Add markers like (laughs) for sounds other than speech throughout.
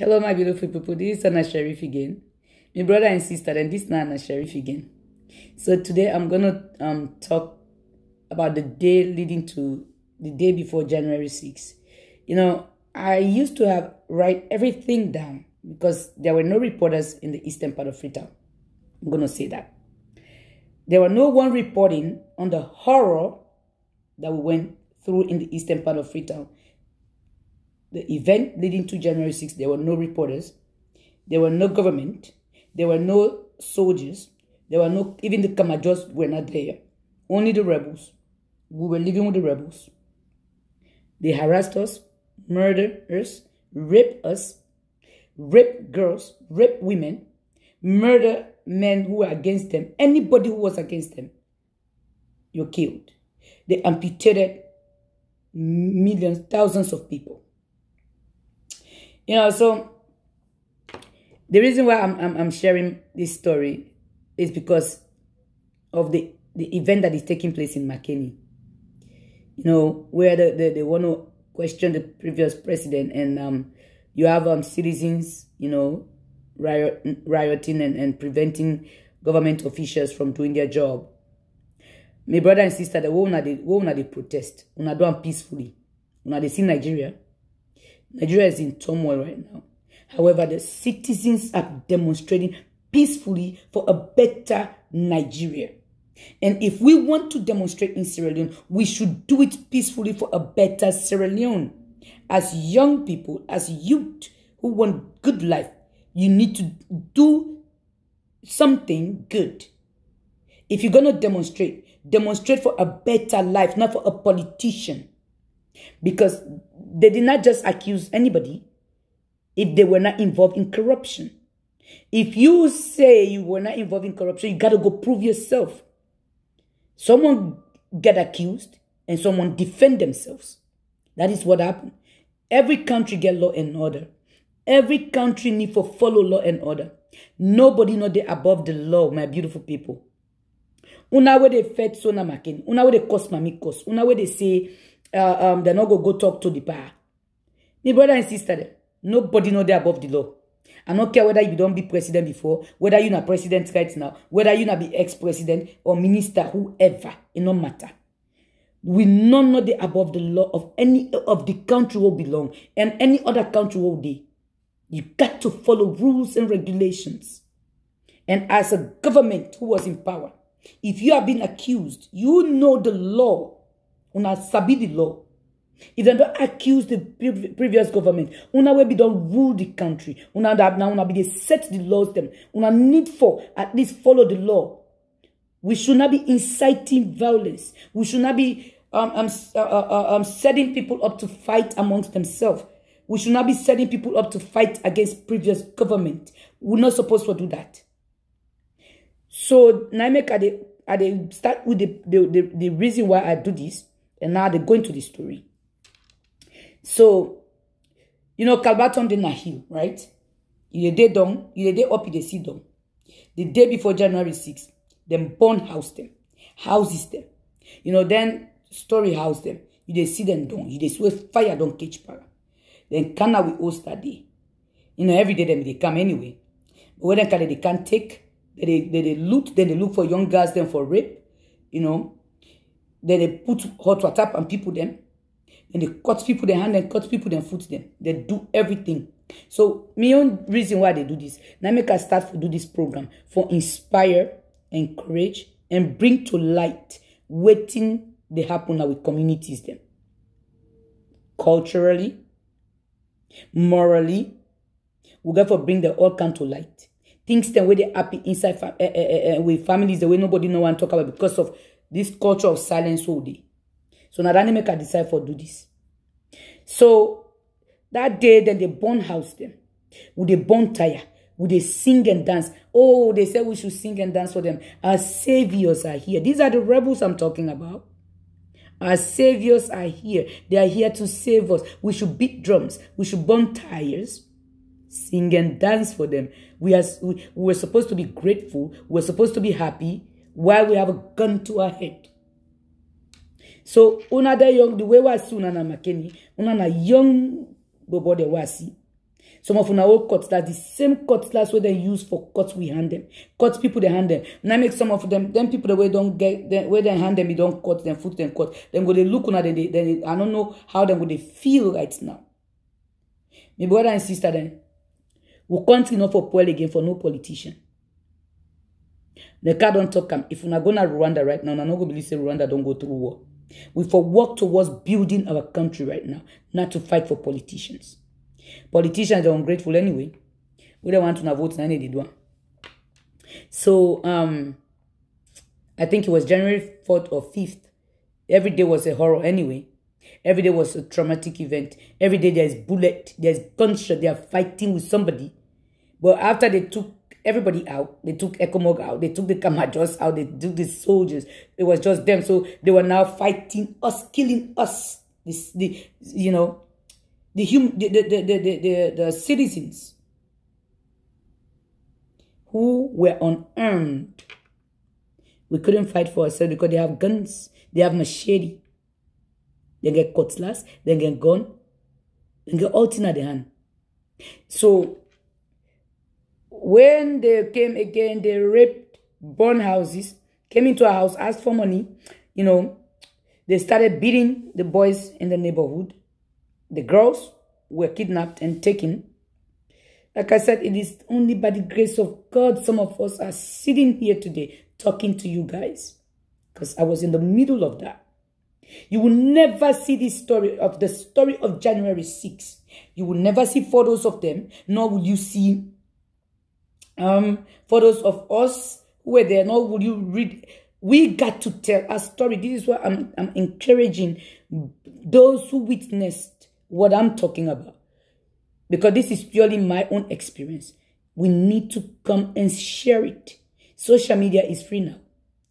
Hello, my beautiful people. This is Hannah Sheref again. My brother and sister, and this is Hannah Sheref again. So today I'm gonna um talk about the day leading to the day before January 6th. You know, I used to have write everything down because there were no reporters in the eastern part of Freetown. I'm gonna say that. There were no one reporting on the horror that we went through in the eastern part of Freetown the event leading to January 6th, there were no reporters, there were no government, there were no soldiers, there were no, even the Kamajors were not there, only the rebels. We were living with the rebels. They harassed us, murdered us, raped us, raped girls, raped women, murder men who were against them. Anybody who was against them, you're killed. They amputated millions, thousands of people. You know, so the reason why I'm, I'm, I'm sharing this story is because of the, the event that is taking place in Makeni. You know, where the, the, they want to question the previous president and um, you have um, citizens, you know, riot, rioting and, and preventing government officials from doing their job. My brother and sister, the one they, one the protest, una do peacefully. Una they see Nigeria. Nigeria is in turmoil right now. However, the citizens are demonstrating peacefully for a better Nigeria. And if we want to demonstrate in Sierra Leone, we should do it peacefully for a better Sierra Leone. As young people, as youth who want good life, you need to do something good. If you're going to demonstrate, demonstrate for a better life, not for a politician. Because they did not just accuse anybody if they were not involved in corruption. If you say you were not involved in corruption, you got to go prove yourself. Someone get accused and someone defend themselves. That is what happened. Every country get law and order. Every country need to follow law and order. Nobody know they above the law, my beautiful people. Una where they fed Sona Makin. Una where they cost mami cost. Una where they say uh, um, they're not going to go talk to the bar. My brother and sister, nobody know they above the law. I don't care whether you don't be president before, whether you're not president right now, whether you're not be ex-president or minister, whoever, it no matter. We none know the above the law of any of the country will belong and any other country will be. You got to follow rules and regulations. And as a government who was in power, if you have been accused, you know the law Una sabi the law. If don't accuse the previous government, una will be don't rule the country. Una now una be they set the laws them. Una need for at least follow the law. We should not be inciting violence. We should not be um, um, uh, uh, uh, um, setting people up to fight amongst themselves. We should not be setting people up to fight against previous government. We're not supposed to do that. So, now I I start with the, the, the, the reason why I do this. And now they're going to the story. So, you know, Calaba Town did not heal, right? You day down, you day up, you see down. The day before January 6th, them burn house them, houses them. You know, then story house them. You they see them down. You they see fire don't catch power. Then Kana we host that day. You know, every day them they come anyway. But when they, they can't take, they, they, they loot, then they look for young girls, then for rape. You know, then they put hot water on people them. Then they cut people their hand and cut people their foot them. They do everything. So my own reason why they do this. Now make us start to do this program for inspire, encourage, and bring to light waiting they happen now with communities them. Culturally, morally, we got to bring the all kind to light. Things then where they happy inside fam uh, uh, uh, with families the way nobody know one talk about because of this culture of silence all day. So now that make a decide for do this. So that day, then they burn house them. With they burn tire? Would they sing and dance? Oh, they said we should sing and dance for them. Our saviors are here. These are the rebels I'm talking about. Our saviors are here. They are here to save us. We should beat drums. We should burn tires. Sing and dance for them. We are we, we're supposed to be grateful. We're supposed to be happy while we have a gun to our head. So, una da young, the way we see una na makeni, una na young bobo de wasi. Some of una old cutlass, the same cutlass where they use for cuts we hand them. Cut people they hand them. Now make some of them, them people the way don't get them, where they hand them, you don't cut them, foot them cut. Then go they look on they, then I don't know how them would they feel right now. My brother and sister then, we can't enough for poor again for no politician. The car don't talk am. If we're not gonna Rwanda right now, I'm not gonna believe say Rwanda don't go through war. We for work towards building our country right now, not to fight for politicians. Politicians are ungrateful anyway. We don't want to vote in any do. So um I think it was January 4th or 5th. Every day was a horror anyway. Every day was a traumatic event. Every day there's bullet, there's gunshot, they are fighting with somebody. But after they took everybody out, they took ECOMOG out, they took the Kamajors out, they took the soldiers. It was just them. So they were now fighting us, killing us. This, the, you know, the, hum, the, the, the, the, the, the citizens who were unarmed. We couldn't fight for ourselves because they have guns, they have machete, they get cutlass, they get gun, they get all thing at the hand. So when they came again, they raped, burned houses, came into a house, asked for money, you know, they started beating the boys in the neighborhood. The girls were kidnapped and taken. Like I said, it is only by the grace of God some of us are sitting here today talking to you guys. Because I was in the middle of that. You will never see the story of the story of January 6. You will never see photos of them, nor will you see um, those of us who were there, nor will you read. We got to tell a story. This is what I'm, I'm encouraging those who witnessed what I'm talking about. Because this is purely my own experience. We need to come and share it. Social media is free now.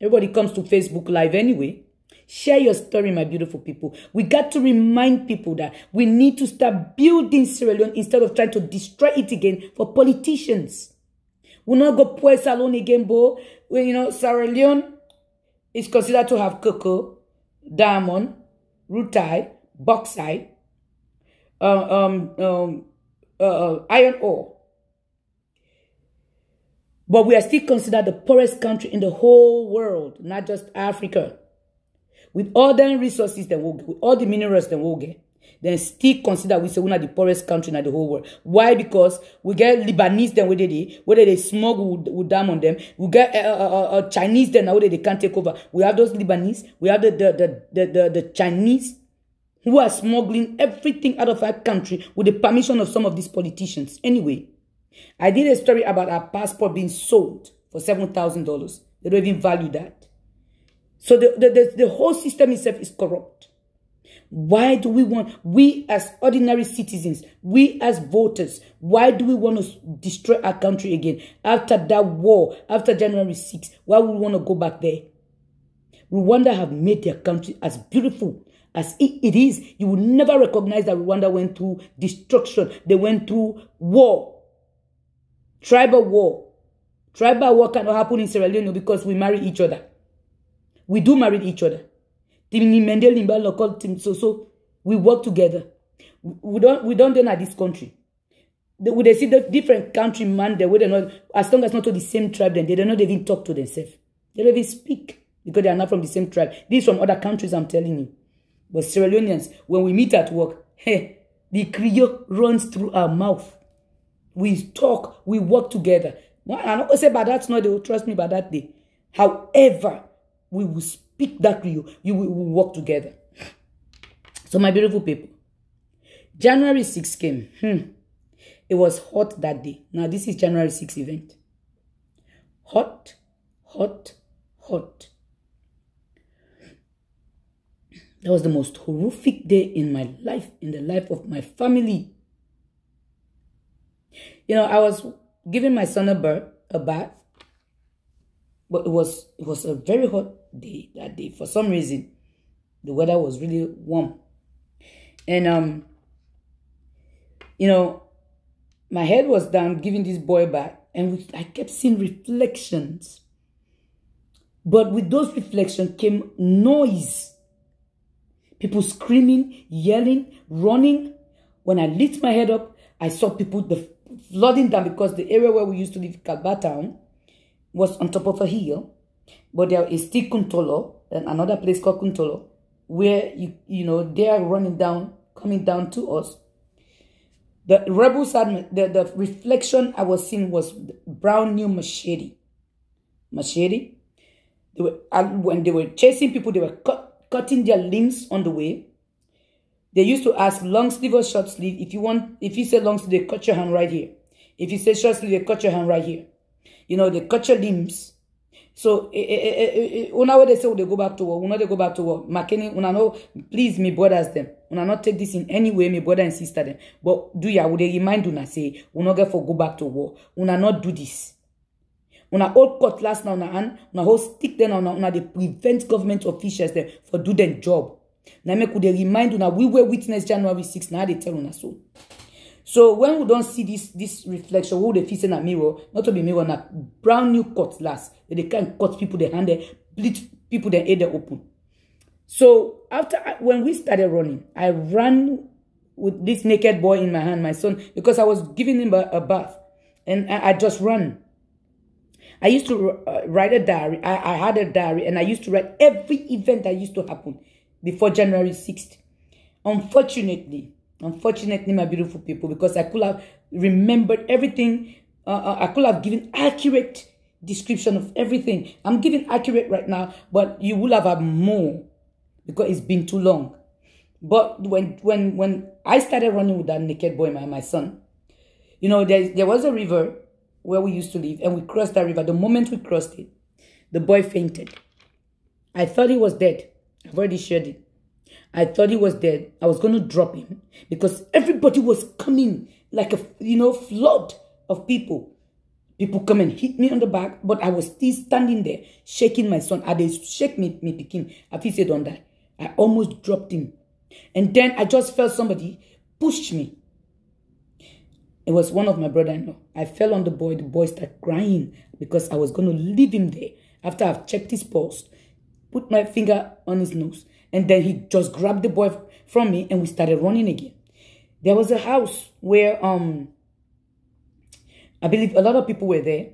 Everybody comes to Facebook Live anyway. Share your story, my beautiful people. We got to remind people that we need to start building Sierra Leone instead of trying to destroy it again for politicians. We'll not go poor salon again, bo. When, you know, Sierra Leone is considered to have cocoa, diamond, rutile, bauxite, uh, um, um, uh, uh, iron ore. But we are still considered the poorest country in the whole world, not just Africa. With all the resources that we'll get, with all the minerals that we'll get, then still consider we say we're not the poorest country in the whole world. Why? Because we get Lebanese then where they whether they smuggle with, with them on them. We get uh, uh, uh, uh Chinese then where they can't take over. We have those Lebanese. We have the the the the, the, the Chinese who are smuggling everything out of our country with the permission of some of these politicians. Anyway, I did a story about our passport being sold for $7,000. They don't even value that. So the, the, the, the whole system itself is corrupt. Why do we want, we as ordinary citizens, we as voters, why do we want to destroy our country again? After that war, after January 6, why would we want to go back there? Rwanda have made their country as beautiful as it is, you will never recognize that Rwanda went through destruction. They went through war. Tribal war. Tribal war cannot happen in Sierra Leone because we marry each other. We do marry each other. So, so we work together. We don't we don't then this country. They, would they see the different country man they would not as long as not to the same tribe, then they do not even talk to themselves. They don't even speak because they are not from the same tribe. These from other countries, I'm telling you. But Sierra Leoneans, when we meet at work, (laughs) hey, the Creole runs through our mouth. We talk, we work together. I'm not say by that no, they will trust me by that day. However, we will speak that Creole. You will, will work together. So my beautiful people, January 6 came. Hmm. It was hot that day. Now this is January 6 event. Hot, hot, hot. That was the most horrific day in my life, in the life of my family. You know, I was giving my son a a bath, but it was it was a very hot day that day. For some reason, the weather was really warm, and um, you know, my head was down giving this boy back, and I kept seeing reflections. But with those reflections came noise People screaming, yelling, running. When I lift my head up, I saw people the flooding down because the area where we used to live, Calaba town, was on top of a hill. But there is still Kuntorloh, and another place called Kuntolo, where you you know they are running down, coming down to us. The rebels had the, the reflection I was seeing was brown new machete. Machete. They were, when they were chasing people, they were cut, cutting their limbs on the way. They used to ask long sleeve or short sleeve. If you want, if you say long sleeve, they cut your hand right here. If you say short sleeve, they cut your hand right here. You know, they cut your limbs. So, eh, eh, eh, una they say they go back to war, una they go back to war. McKinney, una know, please, me brothers them. Una not take this in any way, me brother and sister them. But do ya, would they remind una say, una get for go back to war. Una not do this. Una hold cutlass now, una hand, una hold stick them, una, una they prevent government officials them for do their job. Now me could they remind una, we were witness January 6, now they tell una so. So when we don't see this this reflection, we they face in a mirror, not to be mirror, na brand new cutlass. They can cut people the hand, they bleed people the head open. So after when we started running, I ran with this naked boy in my hand, my son, because I was giving him a, a bath, and I, I, just ran. I used to uh, write a diary. I, I had a diary, and I used to write every event that used to happen before January 6th. Unfortunately, Unfortunately, my beautiful people, because I could have remembered everything. Uh, uh, I could have given accurate description of everything. I'm giving accurate right now, but you will have had more because it's been too long. But when when when I started running with that naked boy, my, my son, you know, there, there was a river where we used to live, and we crossed that river. The moment we crossed it, the boy fainted. I thought he was dead. I've already shared it. I thought he was dead. I was going to drop him because everybody was coming like a, you know, flood of people. People come and hit me on the back, but I was still standing there, shaking my son. I they shake me, me picking. I feel said on that. I almost dropped him. And then I just felt somebody pushed me. It was one of my brother-in-law. I fell on the boy. The boy started crying because I was going to leave him there. After I've checked his pulse, put my finger on his nose, and then he just grabbed the boy from me and we started running again. There was a house where um I believe a lot of people were there.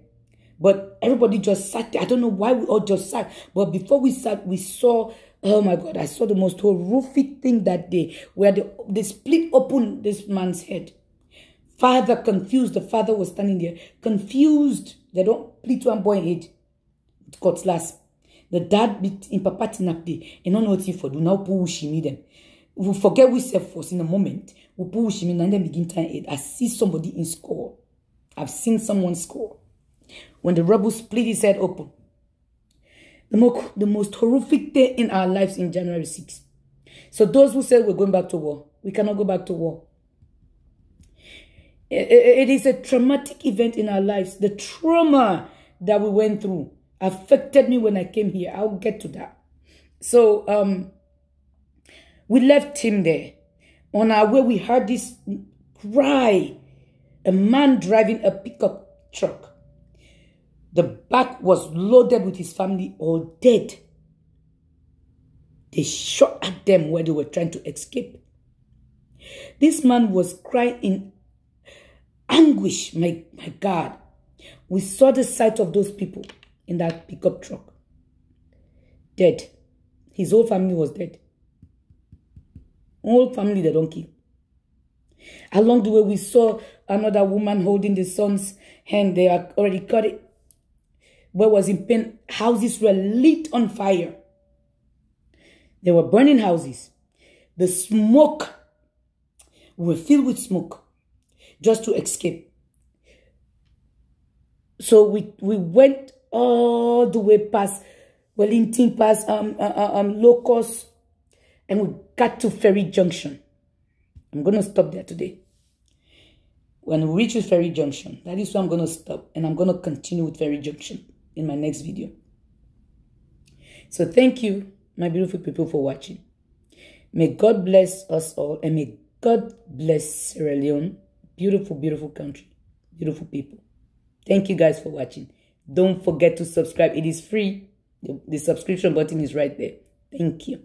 But everybody just sat there. I don't know why we all just sat. But before we sat, we saw, oh my God, I saw the most horrific thing that day where they, they split open this man's head. Father confused. The father was standing there, confused. They don't split one boy head. Cutlass. The dad beat in papa tinapde. And not he for do. Now push me them. We forget we self force in a moment. We push me and then begin to it. I see somebody in score. I've seen someone score. When the rebel split his head open. The, mo the most horrific day in our lives in January 6. So those who said we're going back to war, we cannot go back to war. it is a traumatic event in our lives. The trauma that we went through affected me when I came here. I'll get to that. So um, we left him there. On our way, we heard this cry. A man driving a pickup truck. The back was loaded with his family all dead. They shot at them where they were trying to escape. This man was crying in anguish. My, my God. We saw the sight of those people in that pickup truck. Dead. His whole family was dead. Whole family they don't kill. Along the way, we saw another woman holding the son's hand. They had already cut it. Where was in pain. Houses were lit on fire. They were burning houses. The smoke were filled with smoke just to escape. So we, we went all the way past Wellington, past um, uh, uh um, Locust, and we got to Ferry Junction. I'm going to stop there today. When we reach Ferry Junction, that is where I'm going to stop, and I'm going to continue with Ferry Junction in my next video. So thank you, my beautiful people, for watching. May God bless us all, and may God bless Sierra Leone. Beautiful, beautiful country. Beautiful people. Thank you guys for watching. Don't forget to subscribe. It is free. The, the subscription button is right there. Thank you.